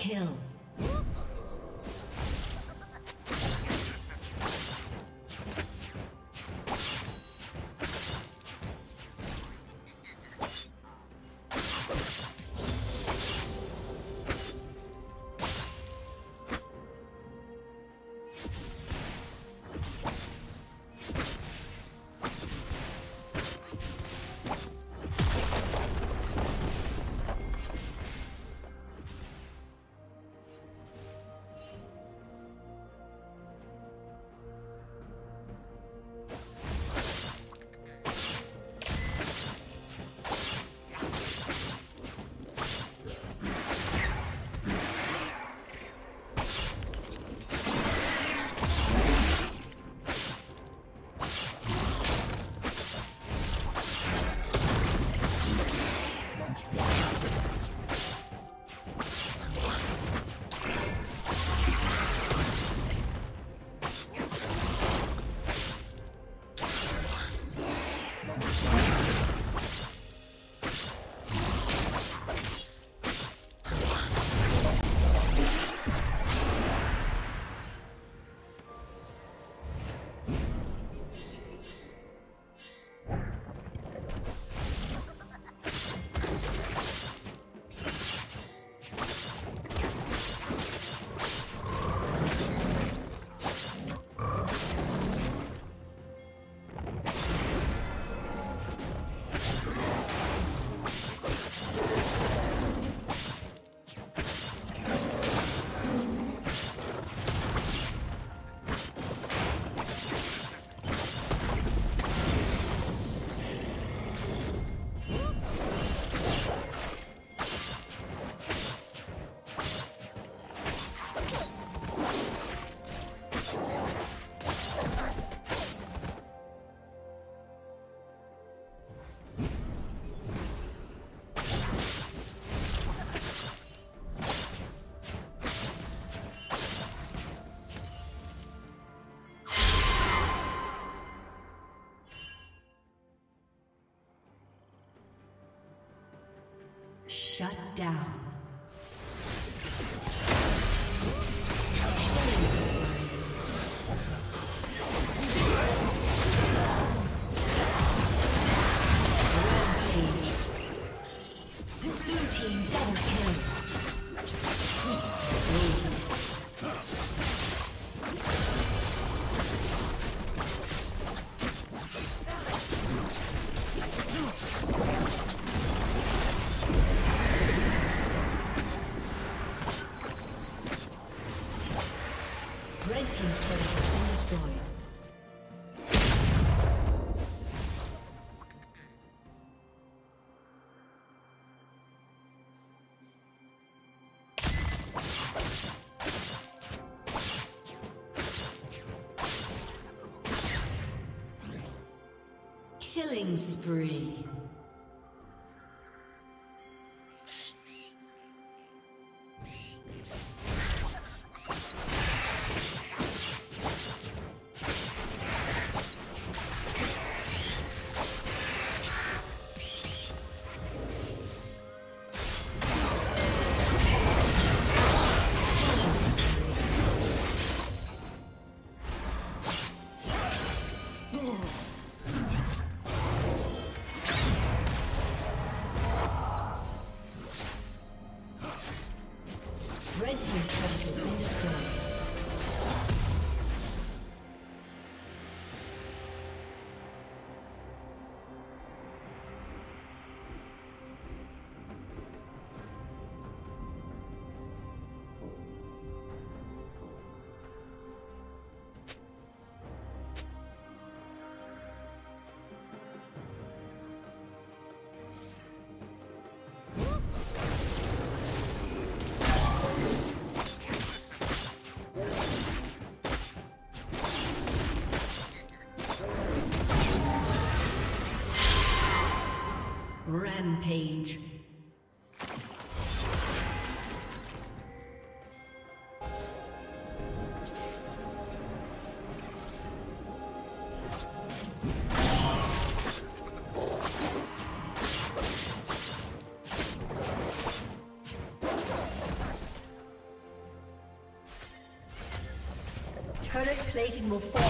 Kill. Shut down. Killing spree. Rampage. Turret plating will fall.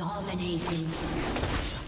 Dominating.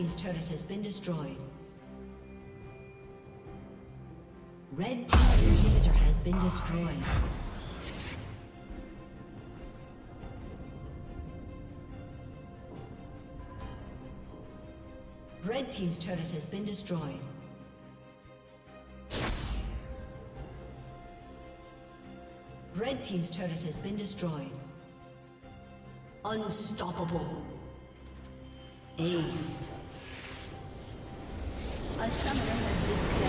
Team's turret has been destroyed. Red Team's inhibitor has been destroyed. Red Team's turret has been destroyed. Red Team's turret has been destroyed. Unstoppable. Aced. A summoner has disconnected.